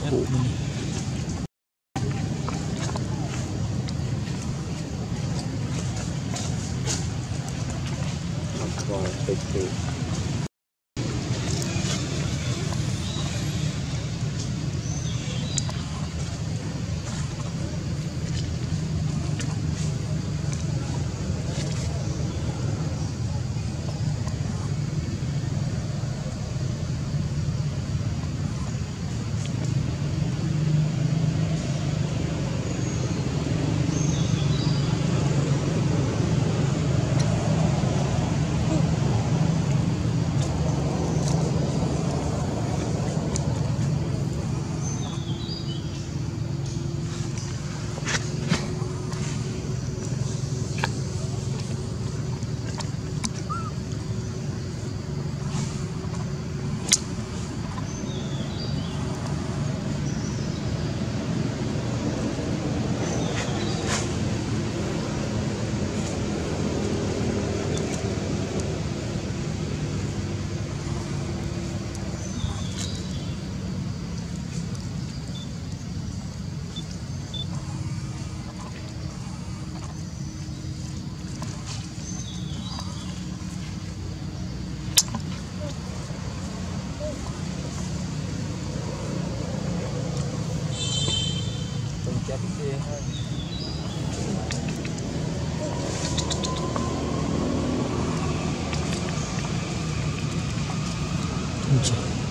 ก็ ちう。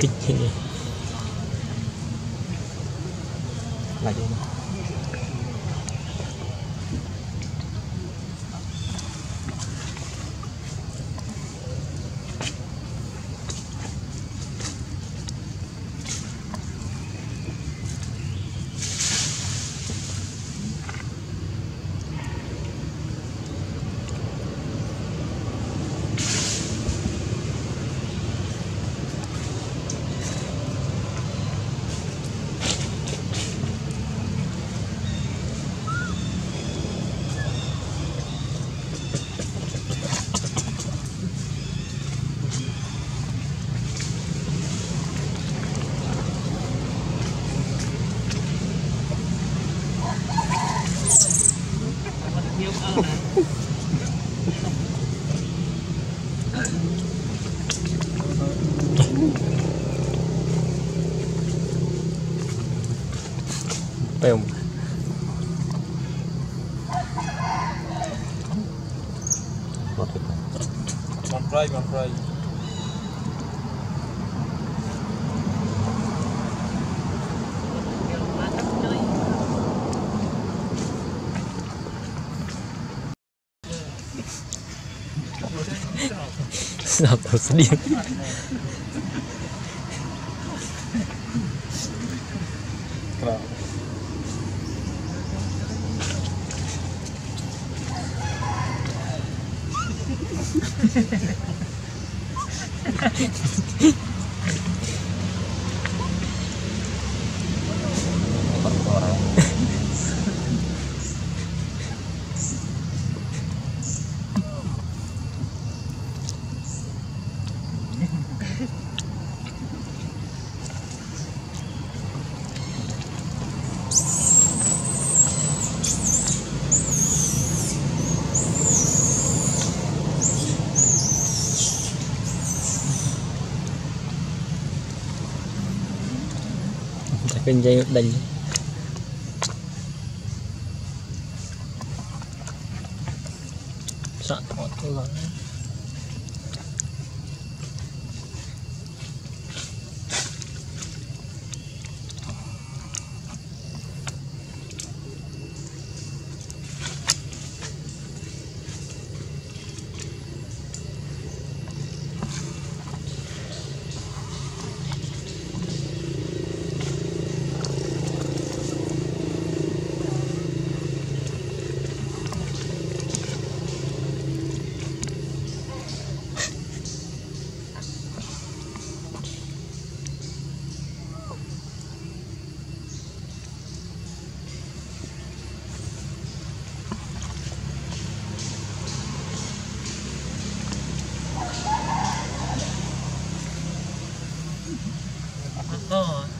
Kích thế này lại đây này. Pèo Ngọt thật. ម it's not Muslim. Hehehehe កប្រៃ Sao tao sẽ điên Tak kena dan Sak motor lah Ờ. 嗯。